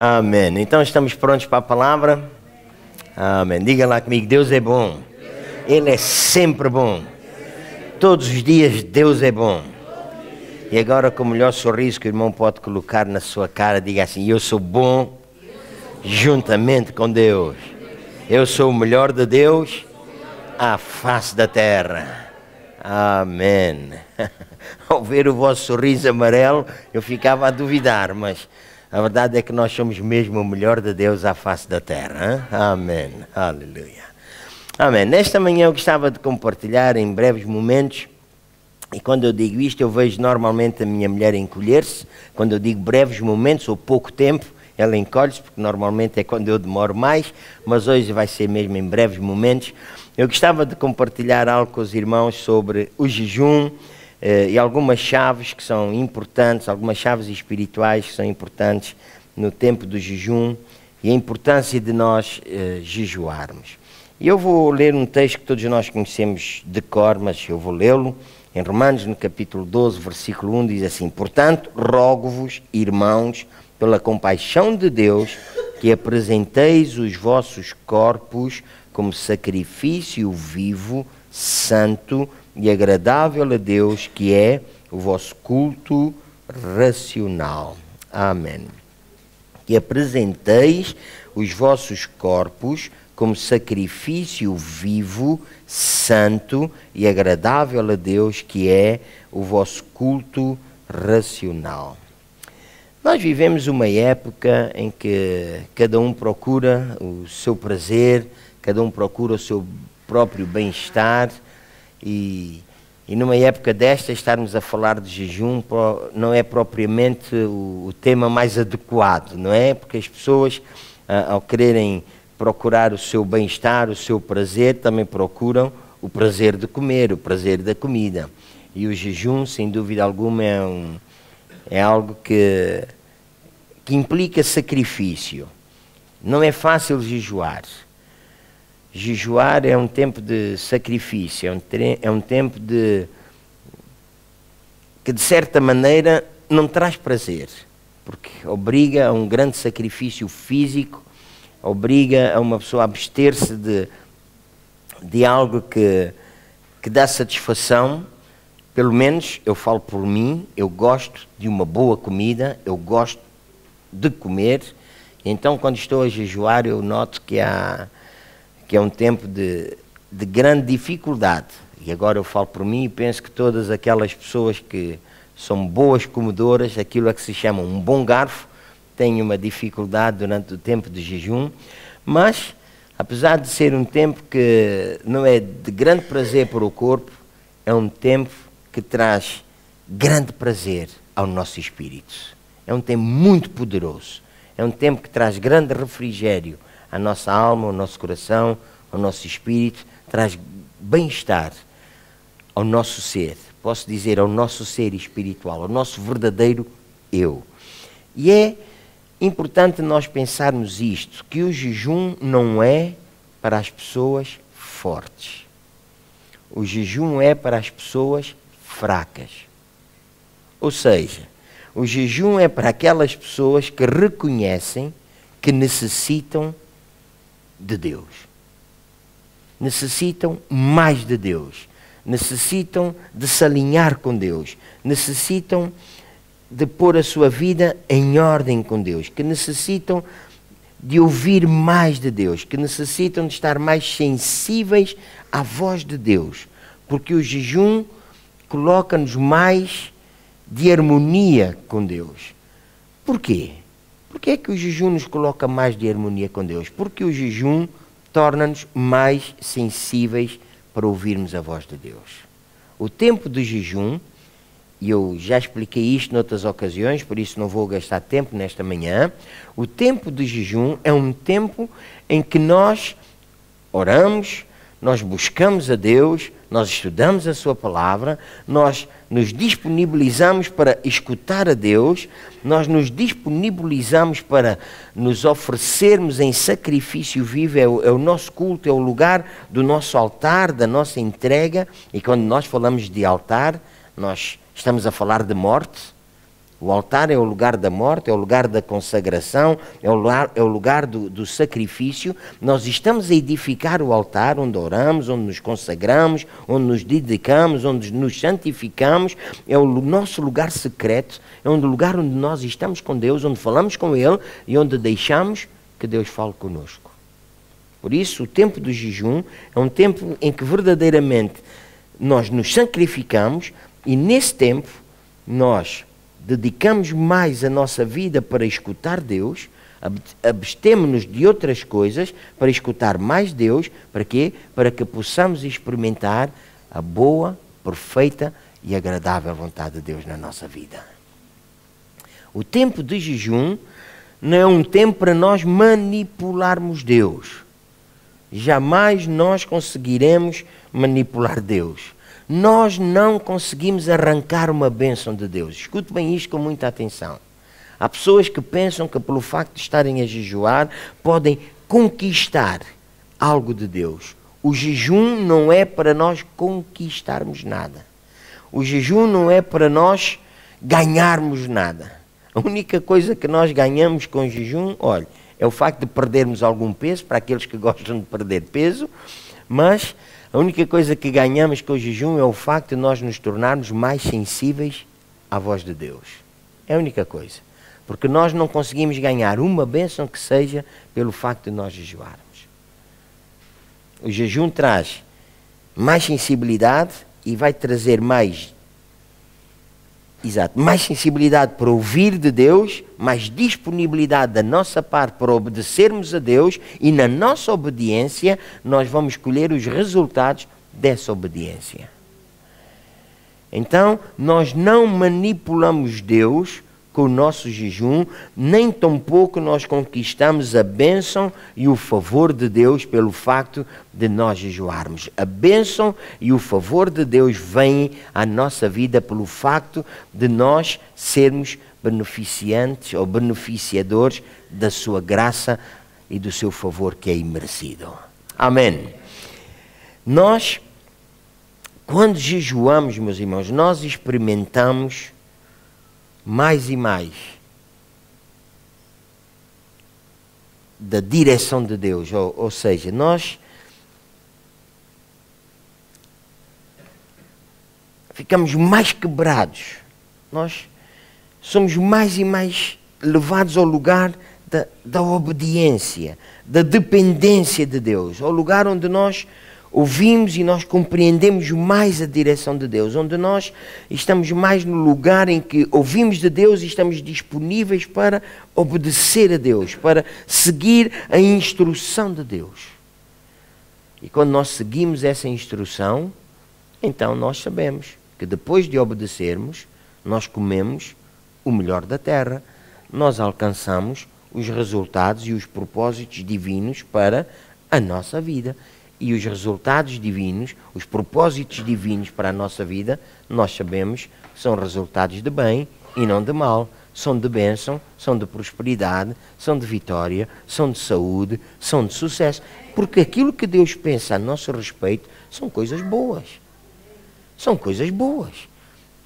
Amém. Então estamos prontos para a palavra? Amém. Diga lá comigo: Deus é bom. Ele é sempre bom. Todos os dias Deus é bom. E agora, com o melhor sorriso que o irmão pode colocar na sua cara, diga assim: Eu sou bom juntamente com Deus. Eu sou o melhor de Deus à face da terra. Amém. Ao ver o vosso sorriso amarelo, eu ficava a duvidar, mas a verdade é que nós somos mesmo o melhor de Deus à face da terra. Hein? Amém. Aleluia. Amém. Nesta manhã eu gostava de compartilhar em breves momentos, e quando eu digo isto, eu vejo normalmente a minha mulher encolher-se. Quando eu digo breves momentos ou pouco tempo, ela encolhe-se, porque normalmente é quando eu demoro mais, mas hoje vai ser mesmo em breves momentos. Eu gostava de compartilhar algo com os irmãos sobre o jejum eh, e algumas chaves que são importantes, algumas chaves espirituais que são importantes no tempo do jejum e a importância de nós eh, jejuarmos. E eu vou ler um texto que todos nós conhecemos de cor, mas eu vou lê-lo. Em Romanos, no capítulo 12, versículo 1, diz assim: Portanto, rogo-vos, irmãos, pela compaixão de Deus, que apresenteis os vossos corpos como sacrifício vivo, santo, e agradável a Deus, que é o vosso culto racional. Amém. Que apresenteis os vossos corpos como sacrifício vivo, santo e agradável a Deus, que é o vosso culto racional. Nós vivemos uma época em que cada um procura o seu prazer, cada um procura o seu próprio bem-estar e, e numa época desta, estarmos a falar de jejum não é propriamente o, o tema mais adequado, não é? Porque as pessoas, ah, ao quererem procurar o seu bem-estar, o seu prazer, também procuram o prazer de comer, o prazer da comida. E o jejum, sem dúvida alguma, é, um, é algo que, que implica sacrifício. Não é fácil jejuar. Jejuar é um tempo de sacrifício, é um, é um tempo de que de certa maneira não traz prazer, porque obriga a um grande sacrifício físico, obriga a uma pessoa a abster-se de, de algo que, que dá satisfação. Pelo menos eu falo por mim, eu gosto de uma boa comida, eu gosto de comer. Então, quando estou a jejuar, eu noto que há que é um tempo de, de grande dificuldade. E agora eu falo por mim e penso que todas aquelas pessoas que são boas comedoras, aquilo a que se chama um bom garfo, têm uma dificuldade durante o tempo de jejum, mas apesar de ser um tempo que não é de grande prazer para o corpo, é um tempo que traz grande prazer ao nosso espírito. É um tempo muito poderoso. É um tempo que traz grande refrigério à nossa alma, ao nosso coração, ao nosso espírito, traz bem-estar ao nosso ser. Posso dizer ao nosso ser espiritual, ao nosso verdadeiro eu. E é importante nós pensarmos isto, que o jejum não é para as pessoas fortes. O jejum é para as pessoas fracas. Ou seja, o jejum é para aquelas pessoas que reconhecem que necessitam de Deus. Necessitam mais de Deus. Necessitam de se alinhar com Deus. Necessitam de pôr a sua vida em ordem com Deus. Que necessitam de ouvir mais de Deus. Que necessitam de estar mais sensíveis à voz de Deus. Porque o jejum coloca-nos mais de harmonia com Deus. Porquê? Por que é que o jejum nos coloca mais de harmonia com Deus? Porque o jejum torna-nos mais sensíveis para ouvirmos a voz de Deus. O tempo do jejum, e eu já expliquei isto noutras ocasiões, por isso não vou gastar tempo nesta manhã. O tempo do jejum é um tempo em que nós oramos, nós buscamos a Deus, nós estudamos a Sua palavra, nós nos disponibilizamos para escutar a Deus, nós nos disponibilizamos para nos oferecermos em sacrifício vivo, é o, é o, nosso culto, é o lugar do nosso altar, da nossa entrega. E quando nós falamos de altar, nós estamos a falar de morte, O altar é o lugar da morte, é o lugar da consagração, é o lugar, é o lugar do, do, sacrifício. Nós estamos a edificar o altar onde oramos, onde nos consagramos, onde nos dedicamos, onde nos santificamos. É o nosso lugar secreto, é o lugar onde nós estamos com Deus, onde falamos com Ele e onde deixamos que Deus fale conosco. Por isso, o tempo do jejum é um tempo em que verdadeiramente nós nos sacrificamos e nesse tempo nós dedicamos mais a nossa vida para escutar Deus, abstemos-nos de outras coisas para escutar mais Deus, para quê? Para que possamos experimentar a boa, perfeita e agradável vontade de Deus na nossa vida. O tempo de jejum não é um tempo para nós manipularmos Deus. Jamais nós conseguiremos manipular Deus nós não conseguimos arrancar uma bênção de Deus. Escute bem isto com muita atenção. Há pessoas que pensam que, pelo facto de estarem a jejuar, podem conquistar algo de Deus. O jejum não é para nós conquistarmos nada. O jejum não é para nós ganharmos nada. A única coisa que nós ganhamos com o jejum, olha, é o facto de perdermos algum peso, para aqueles que gostam de perder peso, mas a única coisa que ganhamos com o jejum é o facto de nós nos tornarmos mais sensíveis à voz de Deus. É a única coisa. Porque nós não conseguimos ganhar uma bênção que seja pelo facto de nós jejuarmos. O jejum traz mais sensibilidade e vai trazer mais Exato. Mais sensibilidade para ouvir de Deus, mais disponibilidade da nossa parte para obedecermos a Deus e na nossa obediência nós vamos colher os resultados dessa obediência. Então, nós não manipulamos Deus com o nosso jejum, nem tampouco nós conquistamos a bênção e o favor de Deus pelo facto de nós jejuarmos. A bênção e o favor de Deus vêm à nossa vida pelo facto de nós sermos beneficiantes ou beneficiadores da sua graça e do seu favor que é imerecido. Amém. Nós, quando jejuamos, meus irmãos, nós experimentamos mais e mais da direção de Deus. Ou, ou seja, nós ficamos mais quebrados. Nós somos mais e mais levados ao lugar da, da obediência, da dependência de Deus, ao lugar onde nós ouvimos e nós compreendemos mais a direção de Deus, onde nós estamos mais no lugar em que ouvimos de Deus e estamos disponíveis para obedecer a Deus, para seguir a instrução de Deus. E quando nós seguimos essa instrução, então nós sabemos que depois de obedecermos, nós comemos o melhor da terra, nós alcançamos os resultados e os propósitos divinos para a nossa vida e os resultados divinos, os propósitos divinos para a nossa vida, nós sabemos são resultados de bem e não de mal. São de bênção, são de prosperidade, são de vitória, são de saúde, são de sucesso. Porque aquilo que Deus pensa a nosso respeito são coisas boas. São coisas boas.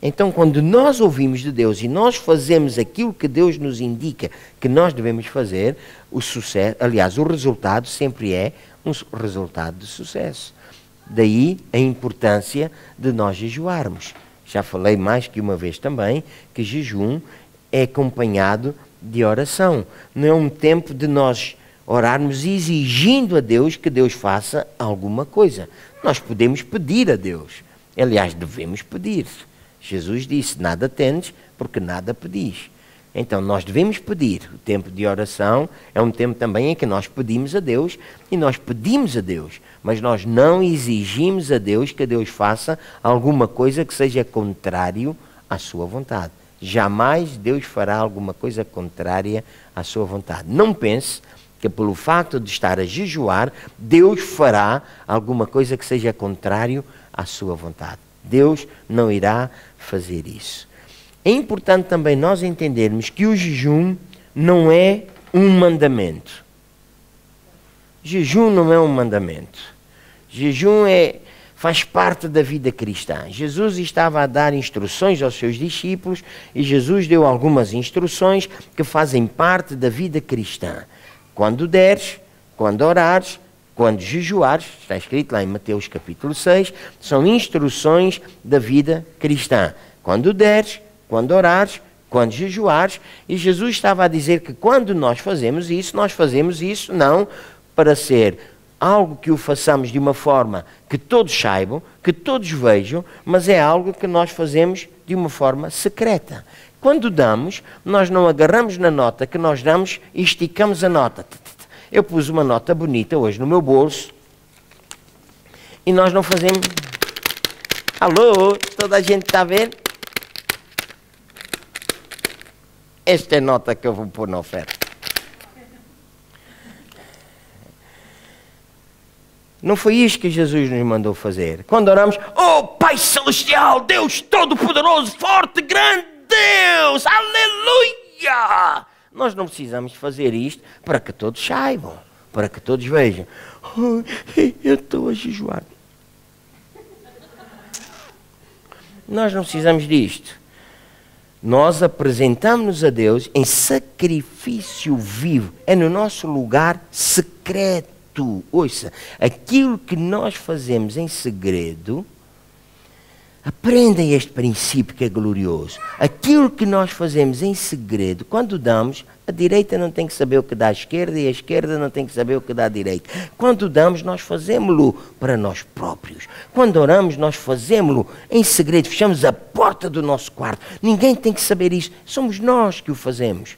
Então, quando nós ouvimos de Deus e nós fazemos aquilo que Deus nos indica que nós devemos fazer, o sucesso, aliás, o resultado sempre é um resultado de sucesso. Daí a importância de nós jejuarmos. Já falei mais que uma vez também que jejum é acompanhado de oração. Não é um tempo de nós orarmos exigindo a Deus que Deus faça alguma coisa. Nós podemos pedir a Deus. Aliás, devemos pedir. Jesus disse: Nada tendes, porque nada pedis. Então nós devemos pedir. O tempo de oração é um tempo também em que nós pedimos a Deus e nós pedimos a Deus, mas nós não exigimos a Deus que Deus faça alguma coisa que seja contrário à sua vontade. Jamais Deus fará alguma coisa contrária à sua vontade. Não pense que pelo facto de estar a jejuar, Deus fará alguma coisa que seja contrário à sua vontade. Deus não irá fazer isso. É importante também nós entendermos que o jejum não é um mandamento. Jejum não é um mandamento. Jejum é faz parte da vida cristã. Jesus estava a dar instruções aos seus discípulos e Jesus deu algumas instruções que fazem parte da vida cristã. Quando deres, quando orares, quando jejuares, está escrito lá em Mateus capítulo 6, são instruções da vida cristã. Quando deres, quando orares, quando jejuares, e Jesus estava a dizer que quando nós fazemos isso, nós fazemos isso não para ser algo que o façamos de uma forma que todos saibam, que todos vejam, mas é algo que nós fazemos de uma forma secreta. Quando damos, nós não agarramos na nota que nós damos e esticamos a nota. Eu pus uma nota bonita hoje no meu bolso e nós não fazemos. Alô, toda a gente está ver? Esta é a nota que eu vou pôr na oferta. Não foi isto que Jesus nos mandou fazer. Quando oramos, oh Pai Celestial, Deus Todo-Poderoso, Forte, Grande Deus, Aleluia! Nós não precisamos fazer isto para que todos saibam, para que todos vejam. Eu estou a jejuar. Nós não precisamos disto. Nós apresentamos-nos a Deus em sacrifício vivo. É no nosso lugar secreto ouça, aquilo que nós fazemos em segredo, aprendem este princípio que é glorioso. Aquilo que nós fazemos em segredo, quando damos, a direita não tem que saber o que dá à esquerda e a esquerda não tem que saber o que dá à direita. Quando damos, nós fazemos-lo para nós próprios. Quando oramos, nós fazemos-lo em segredo, fechamos a porta do nosso quarto. Ninguém tem que saber isso. Somos nós que o fazemos.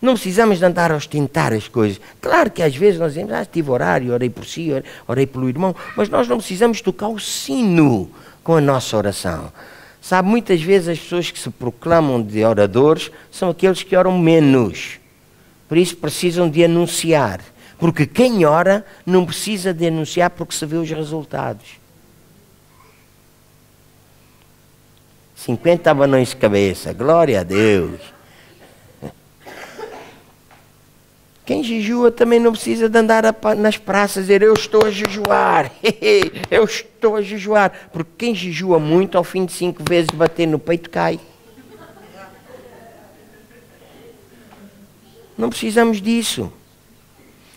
Não precisamos de andar a ostentar as coisas. Claro que às vezes nós dizemos, ah, tive horário, orei por si, orei pelo irmão, mas nós não precisamos tocar o sino com a nossa oração. Sabe, muitas vezes as pessoas que se proclamam de oradores são aqueles que oram menos. Por isso precisam de anunciar. Porque quem ora não precisa de anunciar porque se vê os resultados. 50 abanões de cabeça, glória a Deus. Quem jejua também não precisa de andar nas praças dizer eu estou a jejuar, eu estou a jejuar. Porque quem jejua muito, ao fim de cinco vezes bater no peito, cai. Não precisamos disso.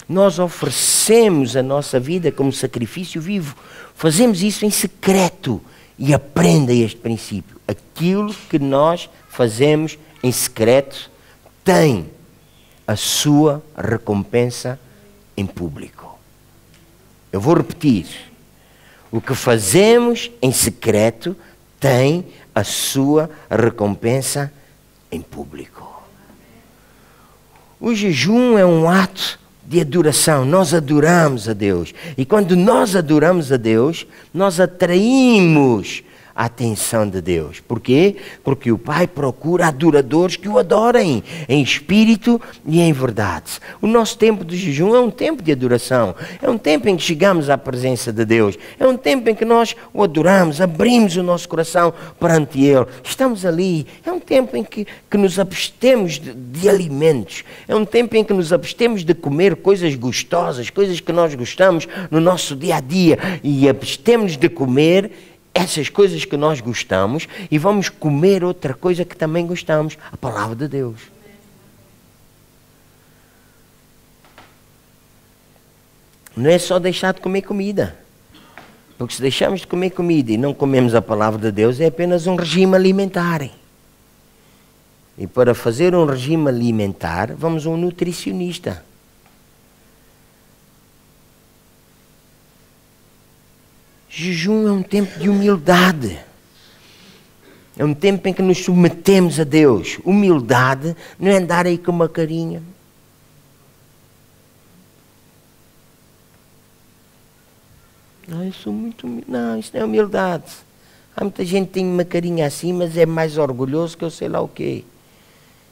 Nós oferecemos a nossa vida como sacrifício vivo. Fazemos isso em secreto. E aprenda este princípio. Aquilo que nós fazemos em secreto tem a sua recompensa em público. Eu vou repetir. O que fazemos em secreto tem a sua recompensa em público. O jejum é um ato de adoração. Nós adoramos a Deus. E quando nós adoramos a Deus, nós atraímos a atenção de Deus. Porquê? Porque o Pai procura adoradores que o adorem em espírito e em verdade. O nosso tempo de jejum é um tempo de adoração. É um tempo em que chegamos à presença de Deus. É um tempo em que nós o adoramos, abrimos o nosso coração perante Ele. Estamos ali. É um tempo em que, que nos abstemos de, de alimentos. É um tempo em que nos abstemos de comer coisas gostosas, coisas que nós gostamos no nosso dia a dia. E abstemos de comer essas coisas que nós gostamos e vamos comer outra coisa que também gostamos a palavra de Deus. Não é só deixar de comer comida. Porque se deixamos de comer comida e não comemos a palavra de Deus, é apenas um regime alimentar. E para fazer um regime alimentar, vamos a um nutricionista. Jejum é um tempo de humildade. É um tempo em que nos submetemos a Deus. Humildade não é andar aí com uma carinha. Não, eu sou muito humilde. Não, isso não é humildade. Há muita gente que tem uma carinha assim, mas é mais orgulhoso que eu sei lá o quê.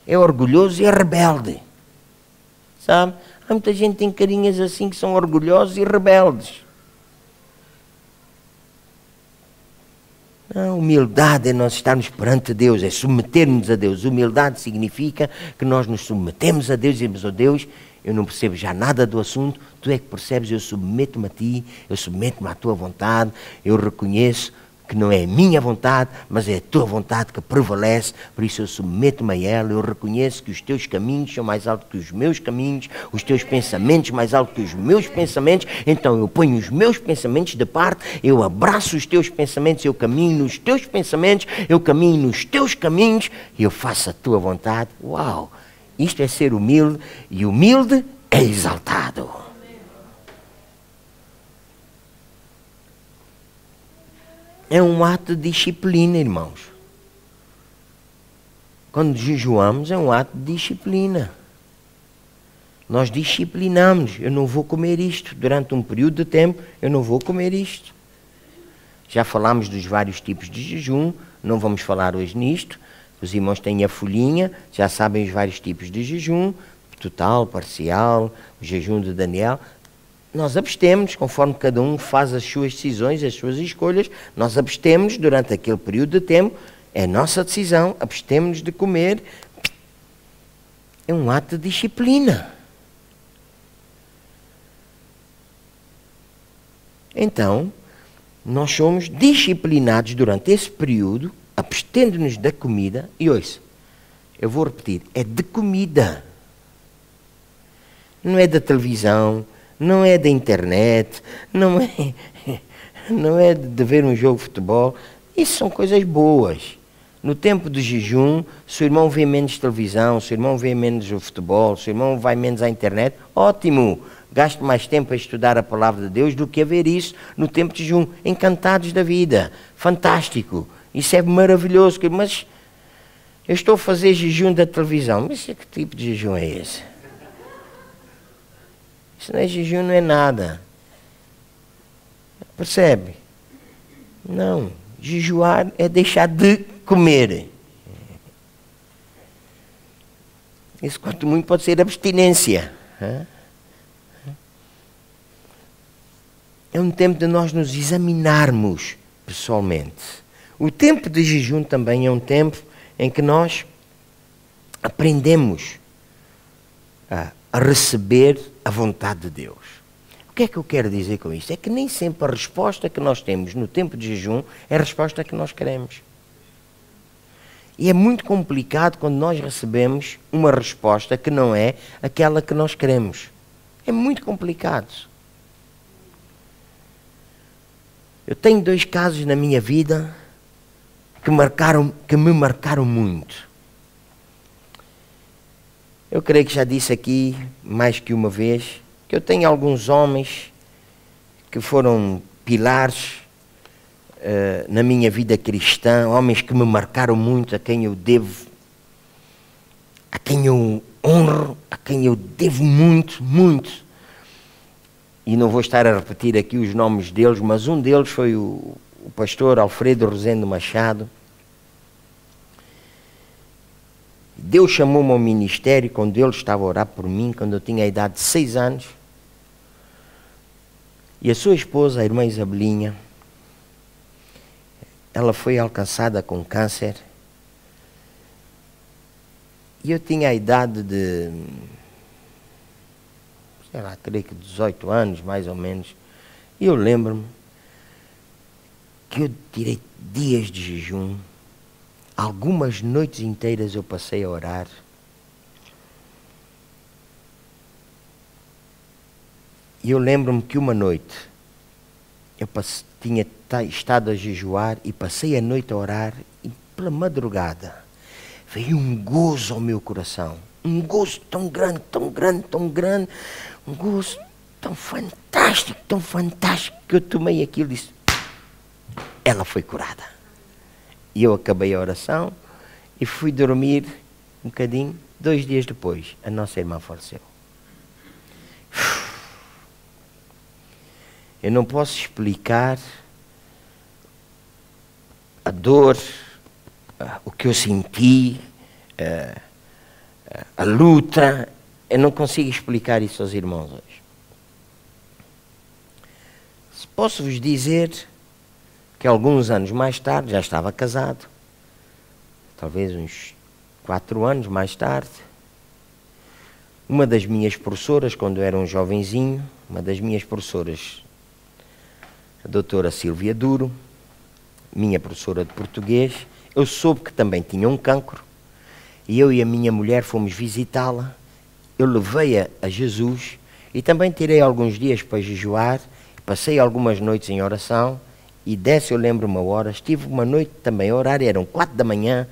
É orgulhoso e é rebelde. Sabe? Há muita gente que tem carinhas assim que são orgulhosos e rebeldes. A humildade é nós estarmos perante Deus, é submetermos a Deus. Humildade significa que nós nos submetemos a Deus e dizemos, oh Deus, eu não percebo já nada do assunto, tu é que percebes, eu submeto-me a ti, eu submeto-me à tua vontade, eu reconheço que não é minha vontade, mas é a tua vontade que prevalece, por isso eu submeto-me a ela, eu reconheço que os teus caminhos são mais altos que os meus caminhos, os teus pensamentos mais altos que os meus pensamentos, então eu ponho os meus pensamentos de parte, eu abraço os teus pensamentos, eu caminho nos teus pensamentos, eu caminho nos teus caminhos, e eu faço a tua vontade. Uau! Isto é ser humilde, e humilde é exaltado. É um ato de disciplina, irmãos. Quando jejuamos, é um ato de disciplina. Nós disciplinamos. Eu não vou comer isto. Durante um período de tempo, eu não vou comer isto. Já falámos dos vários tipos de jejum, não vamos falar hoje nisto. Os irmãos têm a folhinha, já sabem os vários tipos de jejum, total, parcial, o jejum de Daniel nós abstemos, conforme cada um faz as suas decisões, as suas escolhas, nós abstemos durante aquele período de tempo, é nossa decisão, abstemos de comer. É um ato de disciplina. Então, nós somos disciplinados durante esse período, abstendo-nos da comida, e ouça, eu vou repetir, é de comida. Não é da televisão, não é da internet, não é, não é de ver um jogo de futebol. Isso são coisas boas. No tempo do jejum, se o irmão vê menos televisão, se o irmão vê menos o futebol, se o irmão vai menos à internet, ótimo. Gaste mais tempo a estudar a palavra de Deus do que a ver isso no tempo de jejum. Encantados da vida. Fantástico. Isso é maravilhoso. Mas eu estou a fazer jejum da televisão. Mas que tipo de jejum é esse? Isso não é jejum, não é nada. Percebe? Não. Jejuar é deixar de comer. Isso, quanto muito, pode ser abstinência. É um tempo de nós nos examinarmos pessoalmente. O tempo de jejum também é um tempo em que nós aprendemos a a receber a vontade de Deus. O que é que eu quero dizer com isto? É que nem sempre a resposta que nós temos no tempo de jejum é a resposta que nós queremos. E é muito complicado quando nós recebemos uma resposta que não é aquela que nós queremos. É muito complicado. Eu tenho dois casos na minha vida que, marcaram, que me marcaram muito. Eu creio que já disse aqui mais que uma vez que eu tenho alguns homens que foram pilares uh, na minha vida cristã, homens que me marcaram muito, a quem eu devo, a quem eu honro, a quem eu devo muito, muito. E não vou estar a repetir aqui os nomes deles, mas um deles foi o, o pastor Alfredo Rosendo Machado Deus chamou-me ao ministério quando Ele estava a orar por mim, quando eu tinha a idade de seis anos. E a sua esposa, a irmã Isabelinha, ela foi alcançada com câncer. E eu tinha a idade de, sei lá, creio que 18 anos, mais ou menos. E eu lembro-me que eu tirei dias de jejum Algumas noites inteiras eu passei a orar. E eu lembro-me que uma noite eu tinha estado a jejuar e passei a noite a orar e pela madrugada veio um gozo ao meu coração. Um gozo tão grande, tão grande, tão grande. Um gozo tão fantástico, tão fantástico que eu tomei aquilo e disse: ela foi curada. E eu acabei a oração e fui dormir um bocadinho. Dois dias depois, a nossa irmã faleceu. Eu não posso explicar a dor, o que eu senti, a luta. Eu não consigo explicar isso aos irmãos hoje. Posso vos dizer que alguns anos mais tarde já estava casado, talvez uns quatro anos mais tarde, Uma das minhas professoras, quando eu era um jovenzinho, uma das minhas professoras, a doutora Silvia Duro, minha professora de português, eu soube que também tinha um cancro. E eu e a minha mulher fomos visitá-la. Eu levei-a a Jesus e também tirei alguns dias para jejuar, passei algumas noites em oração e dessa eu lembro uma hora, estive uma noite também orar, eram quatro da manhã,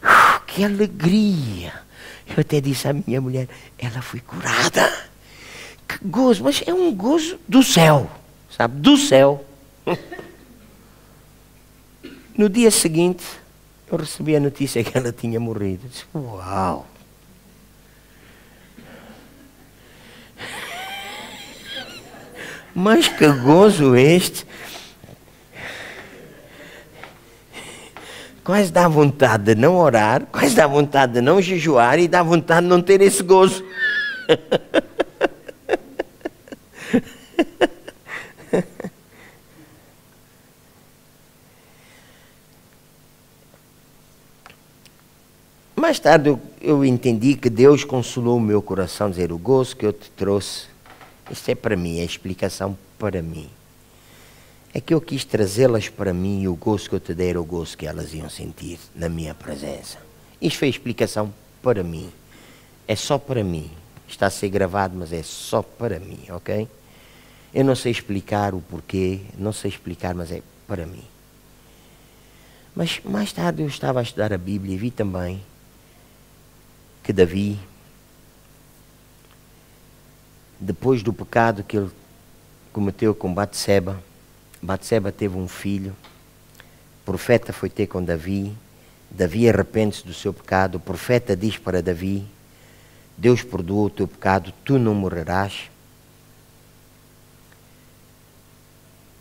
uh, que alegria! Eu até disse à minha mulher, ela foi curada. Que gozo, mas é um gozo do céu, sabe? Do céu. No dia seguinte, eu recebi a notícia que ela tinha morrido. Disse, uau! Mas que gozo este! Quase dá vontade de não orar, quase dá vontade de não jejuar e dá vontade de não ter esse gozo. Mais tarde eu, entendi que Deus consolou o meu coração, dizer o gozo que eu te trouxe, isto é para mim, é explicação para mim é que eu quis trazê-las para mim e o gosto que eu te dei era o gosto que elas iam sentir na minha presença. Isto foi explicação para mim. É só para mim. Está a ser gravado, mas é só para mim, ok? Eu não sei explicar o porquê, não sei explicar, mas é para mim. Mas mais tarde eu estava a estudar a Bíblia e vi também que Davi, depois do pecado que ele cometeu com Batseba, Batseba teve um filho, o profeta foi ter com Davi, Davi arrepende-se do seu pecado, o profeta diz para Davi, Deus perdoou o teu pecado, tu não morrerás.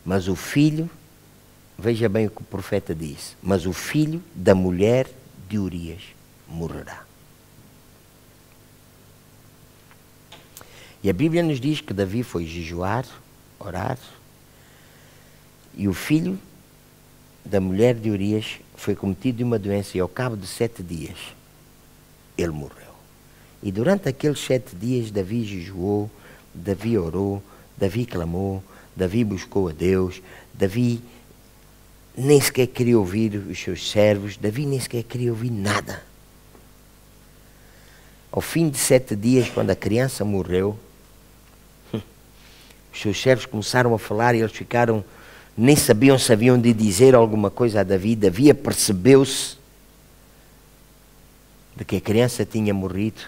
Mas o filho, veja bem o que o profeta disse, mas o filho da mulher de Urias morrerá. E a Bíblia nos diz que Davi foi jejuar, orar, e o filho da mulher de Urias foi cometido de uma doença e ao cabo de sete dias ele morreu. E durante aqueles sete dias Davi jejuou, Davi orou, Davi clamou, Davi buscou a Deus, Davi nem sequer queria ouvir os seus servos, Davi nem sequer queria ouvir nada. Ao fim de sete dias, quando a criança morreu, os seus servos começaram a falar e eles ficaram nem sabiam se haviam de dizer alguma coisa a Davi. Davi percebeu-se de que a criança tinha morrido.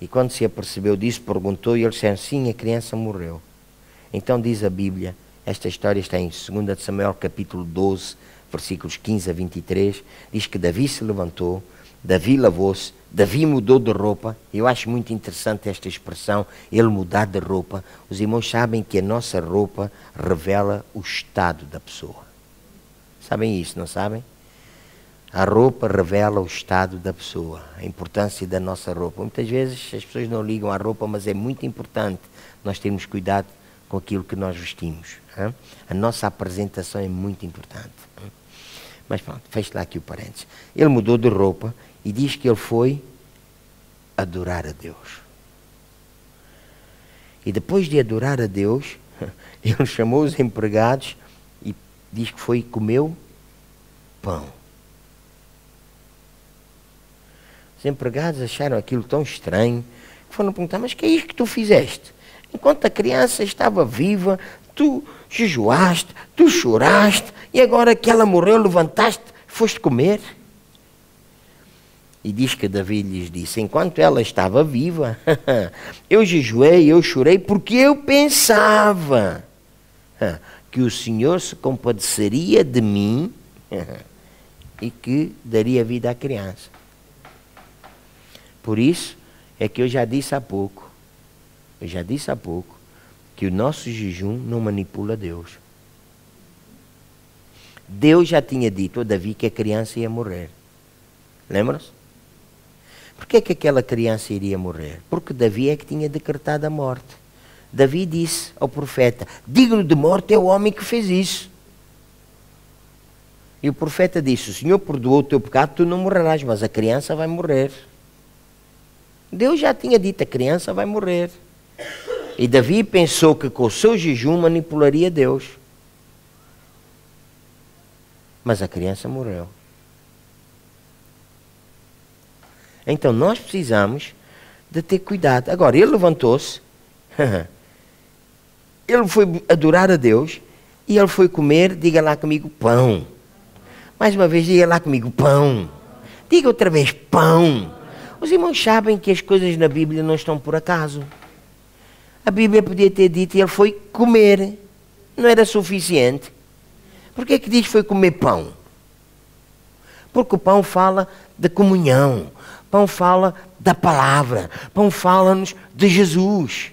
E quando se apercebeu disso, perguntou e ele disse: Sim, a criança morreu. Então diz a Bíblia, esta história está em 2 Samuel capítulo 12, versículos 15 a 23, diz que Davi se levantou, Davi lavou-se, Davi mudou de roupa. Eu acho muito interessante esta expressão, ele mudar de roupa. Os irmãos sabem que a nossa roupa revela o estado da pessoa. Sabem isso, não sabem? A roupa revela o estado da pessoa, a importância da nossa roupa. Muitas vezes as pessoas não ligam à roupa, mas é muito importante nós termos cuidado com aquilo que nós vestimos. Hein? A nossa apresentação é muito importante. Hein? Mas pronto, feche lá aqui o parênteses. Ele mudou de roupa e diz que ele foi adorar a Deus. E depois de adorar a Deus, ele chamou os empregados e diz que foi e comeu pão. Os empregados acharam aquilo tão estranho que foram perguntar: Mas que é isso que tu fizeste? Enquanto a criança estava viva, tu jejuaste, tu choraste, e agora que ela morreu, levantaste, foste comer. E diz que Davi lhes disse: Enquanto ela estava viva, eu jejuei, eu chorei, porque eu pensava que o Senhor se compadeceria de mim e que daria vida à criança. Por isso é que eu já disse há pouco, eu já disse há pouco, que o nosso jejum não manipula Deus. Deus já tinha dito a Davi que a criança ia morrer. Lembra-se? Por que, que aquela criança iria morrer? Porque Davi é que tinha decretado a morte. Davi disse ao profeta: Digno de morte é o homem que fez isso. E o profeta disse: O Senhor perdoou o teu pecado, tu não morrerás, mas a criança vai morrer. Deus já tinha dito: a criança vai morrer. E Davi pensou que com o seu jejum manipularia Deus. Mas a criança morreu. Então nós precisamos de ter cuidado. Agora, ele levantou-se, ele foi adorar a Deus e ele foi comer, diga lá comigo, pão. Mais uma vez, diga lá comigo, pão. Diga outra vez, pão. Os irmãos sabem que as coisas na Bíblia não estão por acaso. A Bíblia podia ter dito e ele foi comer. Não era suficiente. Por que é que diz foi comer pão? Porque o pão fala de comunhão. Pão fala da palavra. Pão fala-nos de Jesus.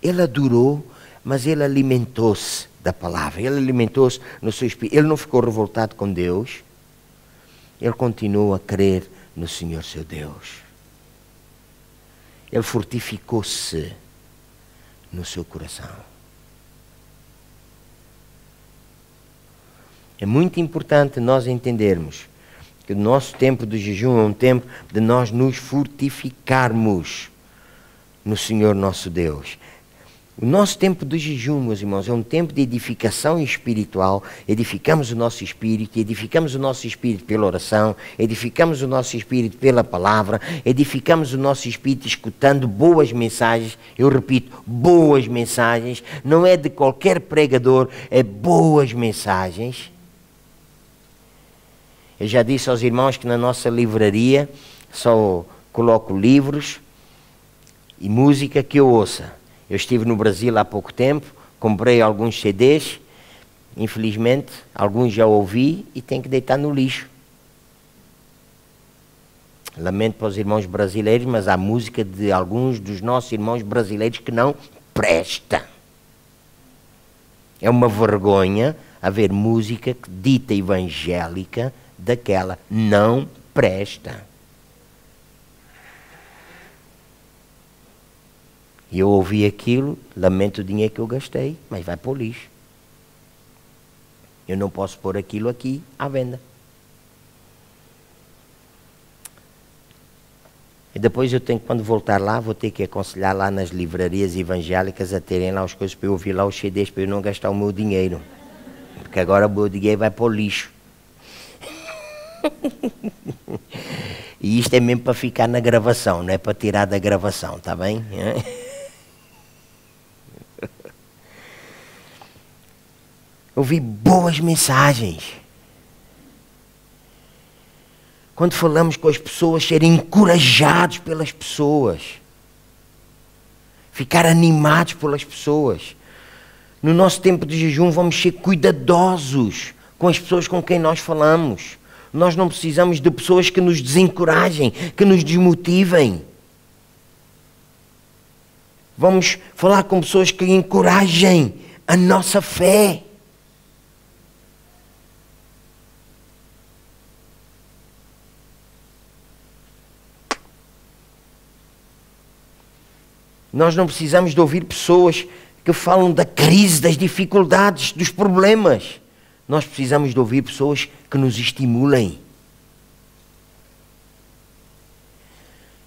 Ele adorou, mas ele alimentou-se da palavra. Ele alimentou-se no seu espírito. Ele não ficou revoltado com Deus. Ele continuou a crer no Senhor seu Deus. Ele fortificou-se no seu coração. É muito importante nós entendermos que o nosso tempo de jejum é um tempo de nós nos fortificarmos no Senhor nosso Deus. O nosso tempo de jejum, meus irmãos, é um tempo de edificação espiritual. Edificamos o nosso espírito, edificamos o nosso espírito pela oração, edificamos o nosso espírito pela palavra, edificamos o nosso espírito escutando boas mensagens. Eu repito, boas mensagens. Não é de qualquer pregador, é boas mensagens. Eu já disse aos irmãos que na nossa livraria só coloco livros e música que eu ouça. Eu estive no Brasil há pouco tempo, comprei alguns CDs, infelizmente, alguns já ouvi e tenho que deitar no lixo. Lamento para os irmãos brasileiros, mas há música de alguns dos nossos irmãos brasileiros que não presta. É uma vergonha haver música dita evangélica daquela não presta. E eu ouvi aquilo, lamento o dinheiro que eu gastei, mas vai para o lixo. Eu não posso pôr aquilo aqui à venda. E depois eu tenho, quando voltar lá, vou ter que aconselhar lá nas livrarias evangélicas a terem lá as coisas para eu ouvir lá os CDs, para eu não gastar o meu dinheiro. Porque agora o meu dinheiro vai para o lixo. E isto é mesmo para ficar na gravação, não é para tirar da gravação, está bem? Ouvi boas mensagens. Quando falamos com as pessoas, serem encorajados pelas pessoas. Ficar animados pelas pessoas. No nosso tempo de jejum, vamos ser cuidadosos com as pessoas com quem nós falamos. Nós não precisamos de pessoas que nos desencorajem, que nos desmotivem. Vamos falar com pessoas que encorajem a nossa fé. Nós não precisamos de ouvir pessoas que falam da crise, das dificuldades, dos problemas. Nós precisamos de ouvir pessoas que nos estimulem.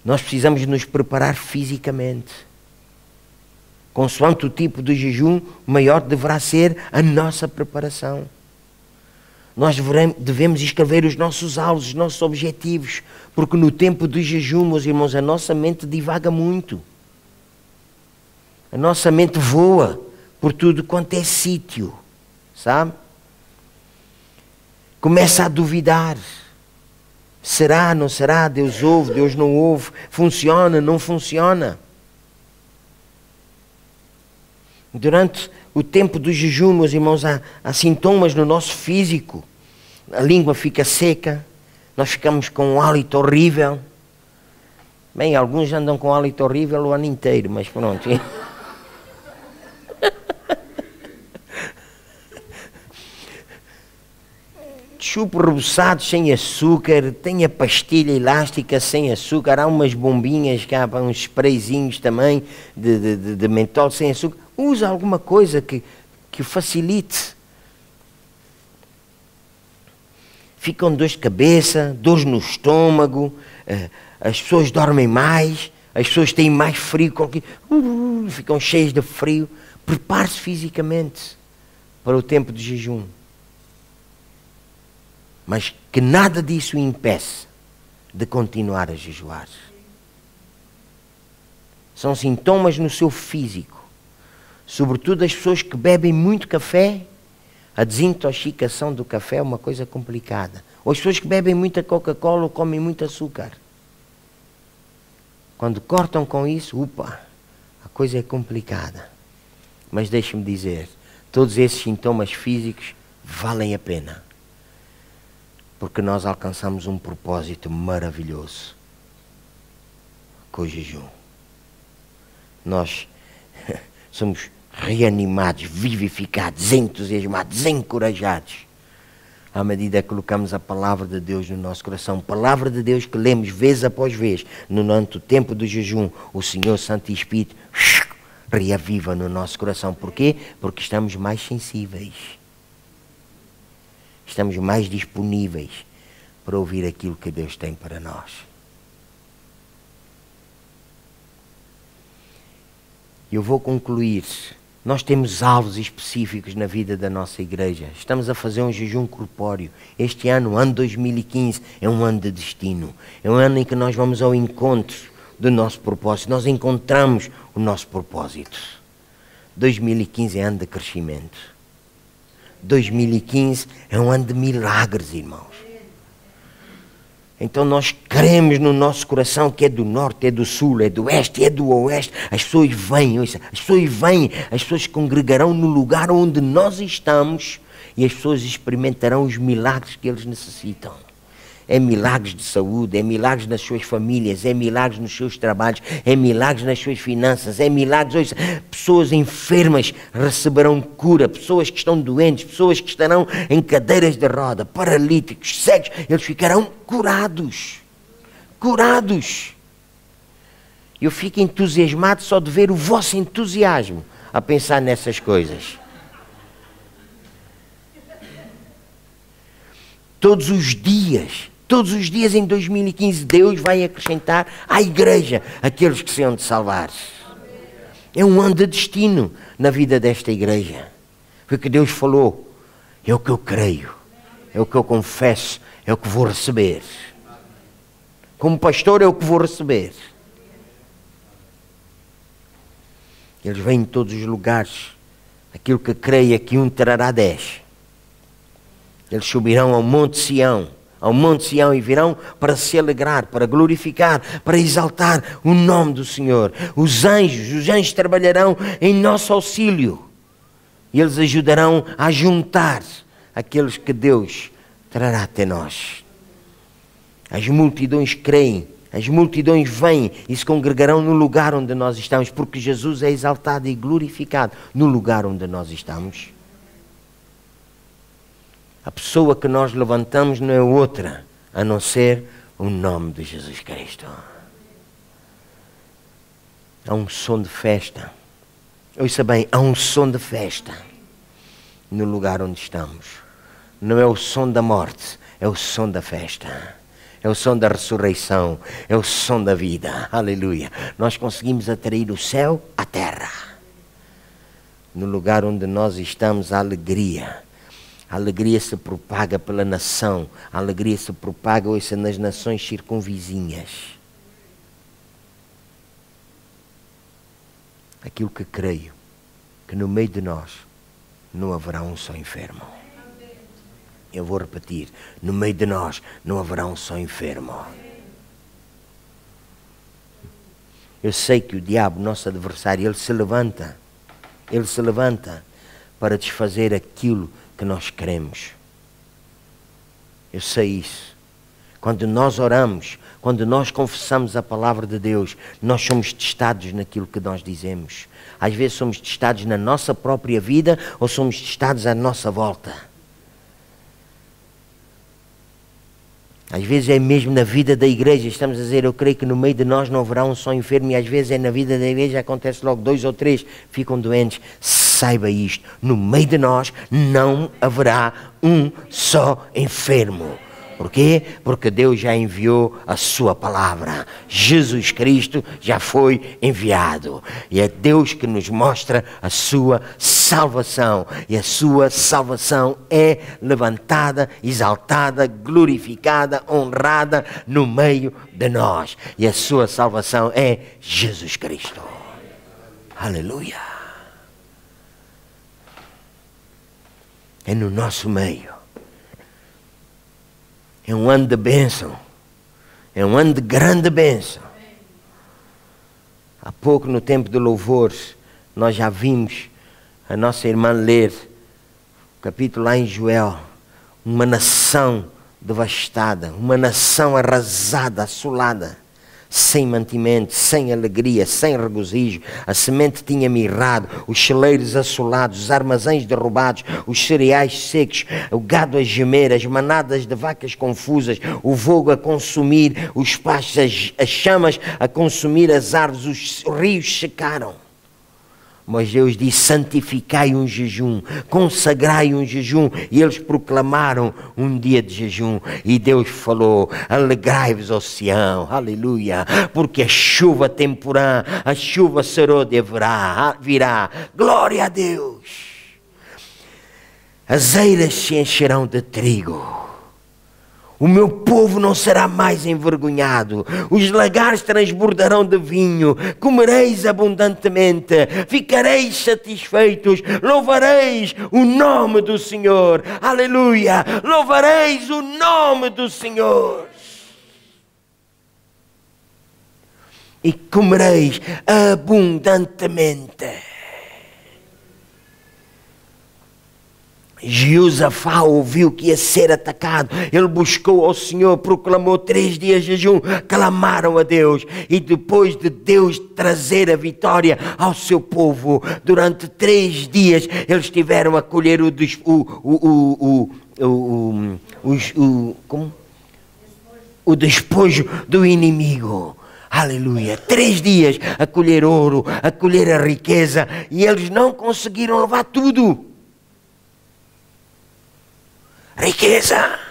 Nós precisamos de nos preparar fisicamente. Consoante o tipo de jejum, maior deverá ser a nossa preparação. Nós devemos escrever os nossos alvos, os nossos objetivos, porque no tempo do jejum, meus irmãos, a nossa mente divaga muito. A nossa mente voa por tudo quanto é sítio, sabe? Começa a duvidar. Será, não será? Deus ouve, Deus não ouve. Funciona, não funciona. Durante o tempo do jejum, meus irmãos, há, há sintomas no nosso físico. A língua fica seca, nós ficamos com um hálito horrível. Bem, alguns andam com hálito horrível o ano inteiro, mas pronto. chupo reboçado sem açúcar, tem a pastilha elástica sem açúcar, há umas bombinhas cá, uns sprayzinhos também de, de, de, de mentol sem açúcar. Usa alguma coisa que, que facilite. ficam dores de cabeça, dores no estômago, eh, as pessoas dormem mais, as pessoas têm mais frio, uh, ficam cheias de frio. Prepare-se fisicamente para o tempo de jejum. Mas que nada disso impeça de continuar a jejuar. São sintomas no seu físico. Sobretudo as pessoas que bebem muito café, a desintoxicação do café é uma coisa complicada. Ou as pessoas que bebem muita Coca-Cola ou comem muito açúcar. Quando cortam com isso, upa, a coisa é complicada. Mas deixe-me dizer, todos esses sintomas físicos valem a pena. Porque nós alcançamos um propósito maravilhoso com o jejum. Nós somos reanimados, vivificados, entusiasmados, encorajados à medida que colocamos a palavra de Deus no nosso coração. Palavra de Deus que lemos vez após vez, no nosso tempo do jejum, o Senhor Santo Espírito reaviva no nosso coração. Porquê? Porque estamos mais sensíveis. Estamos mais disponíveis para ouvir aquilo que Deus tem para nós. Eu vou concluir nós temos alvos específicos na vida da nossa igreja. Estamos a fazer um jejum corpóreo. Este ano, ano 2015, é um ano de destino. É um ano em que nós vamos ao encontro do nosso propósito. Nós encontramos o nosso propósito. 2015 é ano de crescimento. 2015 é um ano de milagres, irmãos. Então nós cremos no nosso coração que é do norte, é do sul, é do oeste, é do oeste. As pessoas vêm, ouça, as pessoas vêm, as pessoas congregarão no lugar onde nós estamos e as pessoas experimentarão os milagres que eles necessitam. É milagres de saúde, é milagres nas suas famílias, é milagres nos seus trabalhos, é milagres nas suas finanças, é milagres. Ouça, pessoas enfermas receberão cura, pessoas que estão doentes, pessoas que estarão em cadeiras de roda, paralíticos, cegos, eles ficarão curados. Curados. Eu fico entusiasmado só de ver o vosso entusiasmo a pensar nessas coisas. Todos os dias Todos os dias em 2015, Deus vai acrescentar à igreja aqueles que se hão de salvar. É um ano de destino na vida desta igreja. Foi o que Deus falou. É o que eu creio. É o que eu confesso. É o que vou receber. Como pastor, é o que vou receber. Eles vêm em todos os lugares. Aquilo que creio é que um trará dez. Eles subirão ao Monte Sião ao Monte Sião e virão para se alegrar, para glorificar, para exaltar o nome do Senhor. Os anjos, os anjos trabalharão em nosso auxílio e eles ajudarão a juntar aqueles que Deus trará até nós. As multidões creem, as multidões vêm e se congregarão no lugar onde nós estamos, porque Jesus é exaltado e glorificado no lugar onde nós estamos. A pessoa que nós levantamos não é outra a não ser o nome de Jesus Cristo. Há um som de festa. Ouça bem, há um som de festa no lugar onde estamos. Não é o som da morte, é o som da festa. É o som da ressurreição, é o som da vida. Aleluia. Nós conseguimos atrair o céu à terra. No lugar onde nós estamos, a alegria a alegria se propaga pela nação, a alegria se propaga hoje nas nações circunvizinhas. Aquilo que creio, que no meio de nós não haverá um só enfermo. Eu vou repetir: no meio de nós não haverá um só enfermo. Eu sei que o diabo, nosso adversário, ele se levanta, ele se levanta para desfazer aquilo que nós queremos. Eu sei isso. Quando nós oramos, quando nós confessamos a palavra de Deus, nós somos testados naquilo que nós dizemos. Às vezes somos testados na nossa própria vida ou somos testados à nossa volta. Às vezes é mesmo na vida da igreja, estamos a dizer, eu creio que no meio de nós não haverá um só enfermo, e às vezes é na vida da igreja, acontece logo dois ou três ficam doentes saiba isto: no meio de nós não haverá um só enfermo. Por quê? Porque Deus já enviou a sua palavra. Jesus Cristo já foi enviado. E é Deus que nos mostra a sua salvação. E a sua salvação é levantada, exaltada, glorificada, honrada no meio de nós. E a sua salvação é Jesus Cristo. Aleluia. É no nosso meio. É um ano de bênção. É um ano de grande bênção. Há pouco, no tempo de louvor, nós já vimos a nossa irmã ler o capítulo lá em Joel. Uma nação devastada, uma nação arrasada, assolada sem mantimento, sem alegria, sem regozijo. A semente tinha mirrado, os celeiros assolados, os armazéns derrubados, os cereais secos, o gado a gemer, as manadas de vacas confusas, o fogo a consumir os pastos, as, as chamas a consumir as árvores, os rios secaram. Mas Deus disse: santificai um jejum, consagrai um jejum. E eles proclamaram um dia de jejum. E Deus falou: alegrai-vos, oceano, aleluia, porque a chuva temporã, a chuva serode virá. Glória a Deus. As eiras se encherão de trigo o meu povo não será mais envergonhado. Os lagares transbordarão de vinho. Comereis abundantemente. Ficareis satisfeitos. Louvareis o nome do Senhor. Aleluia. Louvareis o nome do Senhor. E comereis abundantemente. Josafá ouviu que ia ser atacado. Ele buscou ao Senhor, proclamou três dias de jejum, clamaram a Deus. E depois de Deus trazer a vitória ao seu povo, durante três dias eles tiveram a colher o, o, o, o, como? o despojo do inimigo. Aleluia. Três dias a colher ouro, a colher a riqueza, e eles não conseguiram levar tudo riqueza.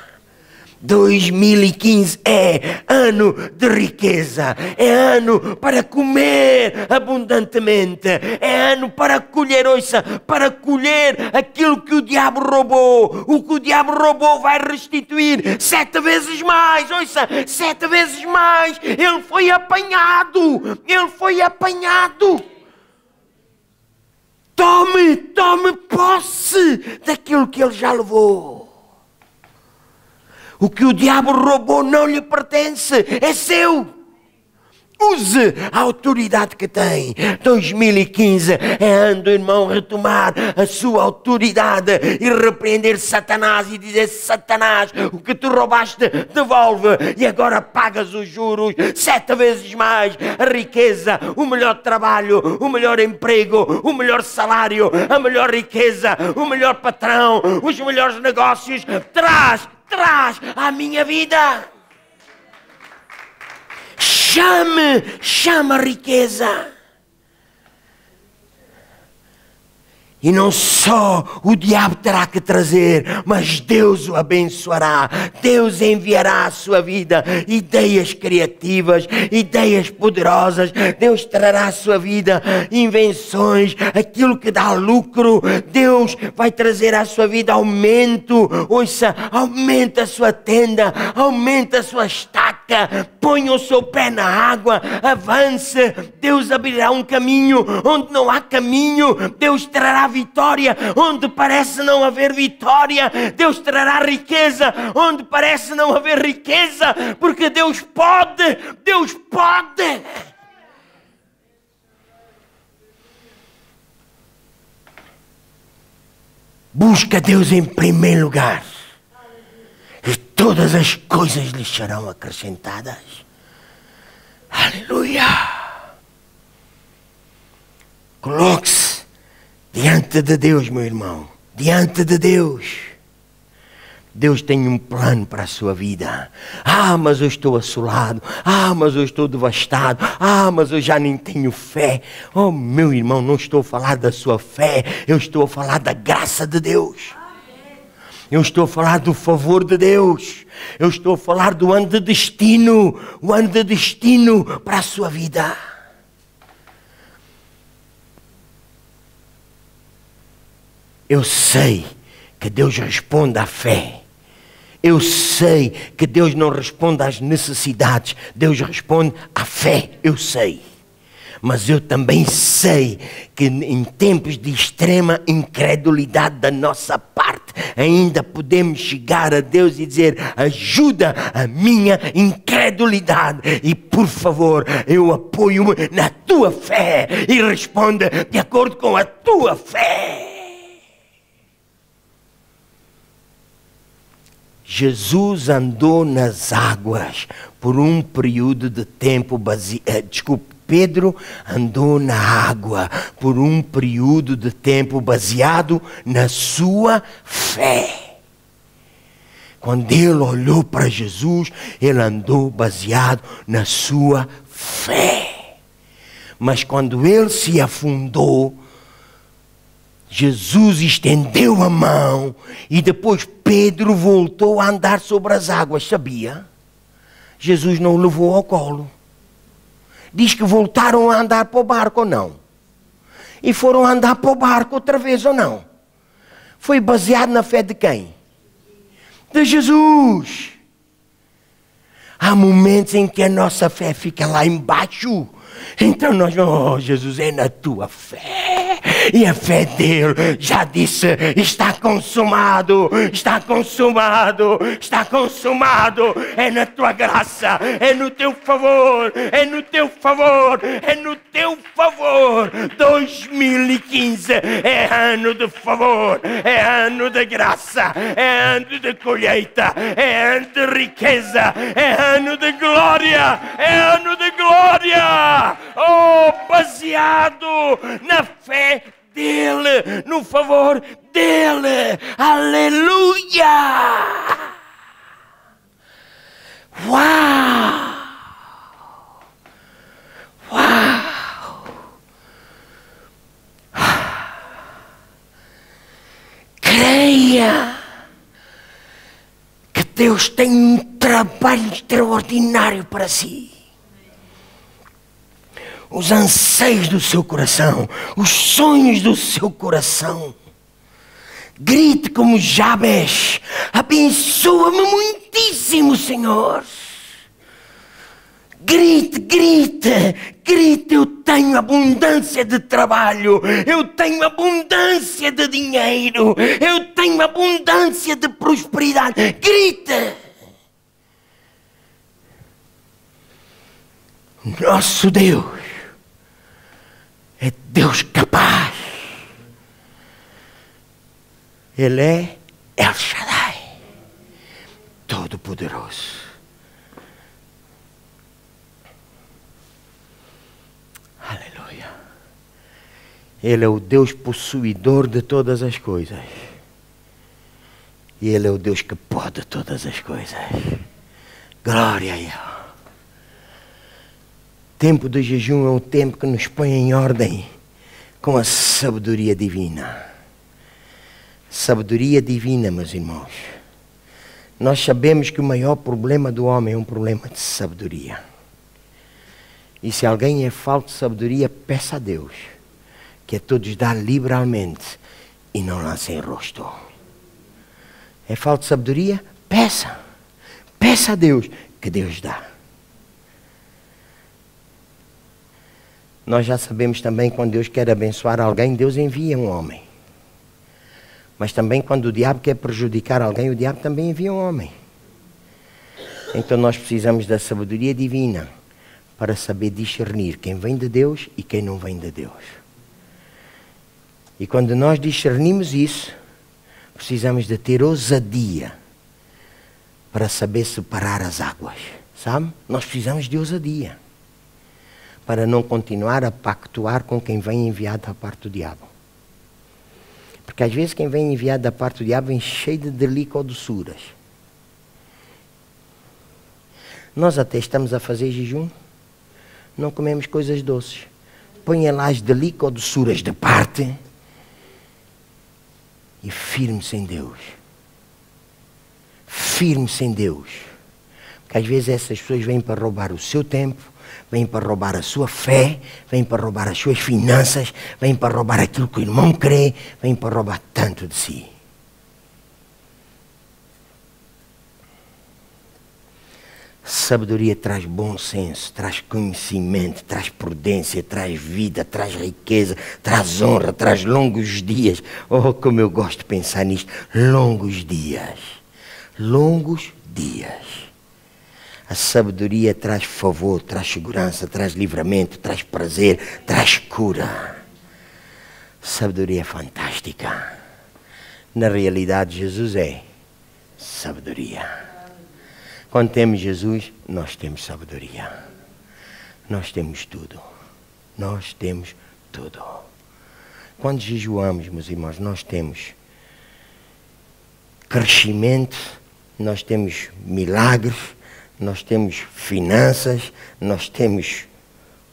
2015 é ano de riqueza, é ano para comer abundantemente, é ano para colher, ouça, para colher aquilo que o diabo roubou. O que o diabo roubou vai restituir sete vezes mais, ouça, sete vezes mais. Ele foi apanhado, ele foi apanhado. Tome, tome posse daquilo que ele já levou. O que o diabo roubou não lhe pertence, é seu. Use a autoridade que tem. 2015 é ano, irmão, retomar a sua autoridade e repreender Satanás e dizer: Satanás, o que tu roubaste, devolve e agora pagas os juros sete vezes mais. A riqueza, o melhor trabalho, o melhor emprego, o melhor salário, a melhor riqueza, o melhor patrão, os melhores negócios. Traz traz à minha vida. Chame, chame a riqueza. E não só o diabo terá que trazer, mas Deus o abençoará. Deus enviará à sua vida ideias criativas, ideias poderosas. Deus trará à sua vida invenções, aquilo que dá lucro. Deus vai trazer à sua vida aumento. Ouça, aumenta a sua tenda, aumenta a sua estaca, ponha o seu pé na água, avance. Deus abrirá um caminho onde não há caminho. Deus trará vitória onde parece não haver vitória. Deus trará riqueza onde parece não haver riqueza, porque Deus pode, Deus pode. Busca Deus em primeiro lugar, todas as coisas lhe serão acrescentadas. Aleluia! Coloque-se Diante de Deus, meu irmão, diante de Deus. Deus tem um plano para a sua vida. Ah, mas eu estou assolado. Ah, mas eu estou devastado. Ah, mas eu já nem tenho fé. Oh, meu irmão, não estou a falar da sua fé. Eu estou a falar da graça de Deus. Eu estou a falar do favor de Deus. Eu estou a falar do ano de destino, o ano de destino para a sua vida. Eu sei que Deus responde à fé. Eu sei que Deus não responde às necessidades, Deus responde à fé. Eu sei. Mas eu também sei que em tempos de extrema incredulidade da nossa parte, ainda podemos chegar a Deus e dizer: ajuda a minha incredulidade e, por favor, eu apoio-me na tua fé e responda de acordo com a tua fé. Jesus andou nas águas por um período de tempo baseado. Eh, desculpe, Pedro andou na água por um período de tempo baseado na sua fé. Quando ele olhou para Jesus, ele andou baseado na sua fé. Mas quando ele se afundou, Jesus estendeu a mão e depois Pedro voltou a andar sobre as águas, sabia? Jesus não o levou ao colo. Diz que voltaram a andar para o barco ou não? E foram andar para o barco outra vez ou não? Foi baseado na fé de quem? De Jesus. Há momentos em que a nossa fé fica lá embaixo. Então nós, oh Jesus, é na tua fé. E a fé dele já disse: está consumado, está consumado, está consumado. É na tua graça, é no teu favor, é no teu favor, é no teu favor. 2015 é ano de favor, é ano de graça, é ano de colheita, é ano de riqueza, é ano de glória, é ano de glória. Oh, baseado na fé dele, no favor dele. Aleluia! Uau! Uau! Creia que Deus tem um trabalho extraordinário para si os anseios do seu coração, os sonhos do seu coração. Grite como Jabes, abençoa-me muitíssimo, Senhor. Grite, grite, grite, eu tenho abundância de trabalho, eu tenho abundância de dinheiro, eu tenho abundância de prosperidade. Grite. Nosso Deus é Deus capaz. Ele é El Shaddai, Todo-Poderoso. Aleluia. Ele é o Deus possuidor de todas as coisas. E Ele é o Deus que pode todas as coisas. Glória a Ele tempo de jejum é um tempo que nos põe em ordem com a sabedoria divina. Sabedoria divina, meus irmãos. Nós sabemos que o maior problema do homem é um problema de sabedoria. E se alguém é falta de sabedoria, peça a Deus que a todos dá liberalmente e não lance em rosto. É falta de sabedoria? Peça. Peça a Deus que Deus dá. Nós já sabemos também quando Deus quer abençoar alguém, Deus envia um homem. Mas também quando o diabo quer prejudicar alguém, o diabo também envia um homem. Então nós precisamos da sabedoria divina para saber discernir quem vem de Deus e quem não vem de Deus. E quando nós discernimos isso, precisamos de ter ousadia para saber separar as águas. Sabe? Nós precisamos de ousadia para não continuar a pactuar com quem vem enviado da parte do diabo. Porque às vezes quem vem enviado da parte do diabo vem cheio de delicodossuras. Nós até estamos a fazer jejum, não comemos coisas doces. Ponha lá as delicodossuras de parte e firme-se em Deus. firme-se em Deus. Porque às vezes essas pessoas vêm para roubar o seu tempo, vêm para roubar a sua fé, vêm para roubar as suas finanças, vêm para roubar aquilo que o irmão crê, vêm para roubar tanto de si. Sabedoria traz bom senso, traz conhecimento, traz prudência, traz vida, traz riqueza, traz honra, traz longos dias. Oh, como eu gosto de pensar nisto. Longos dias. Longos dias. A sabedoria traz favor, traz segurança, traz livramento, traz prazer, traz cura. Sabedoria é fantástica. Na realidade, Jesus é sabedoria. Quando temos Jesus, nós temos sabedoria. Nós temos tudo. Nós temos tudo. Quando jejuamos, meus irmãos, nós temos crescimento, nós temos milagres, nós temos finanças, nós temos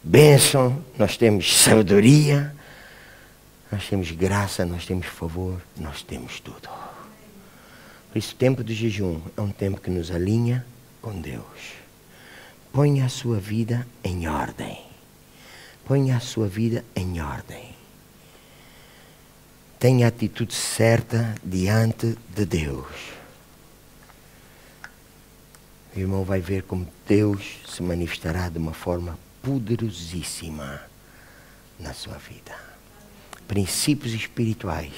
bênção, nós temos sabedoria, nós temos graça, nós temos favor, nós temos tudo. Por isso, o tempo do jejum é um tempo que nos alinha com Deus. Ponha a sua vida em ordem. Ponha a sua vida em ordem. Tenha a atitude certa diante de Deus. O irmão vai ver como Deus se manifestará de uma forma poderosíssima na sua vida. Princípios espirituais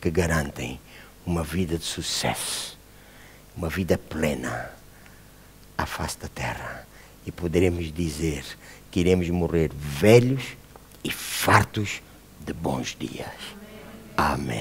que garantem uma vida de sucesso, uma vida plena à face da terra. E poderemos dizer que iremos morrer velhos e fartos de bons dias. Amém.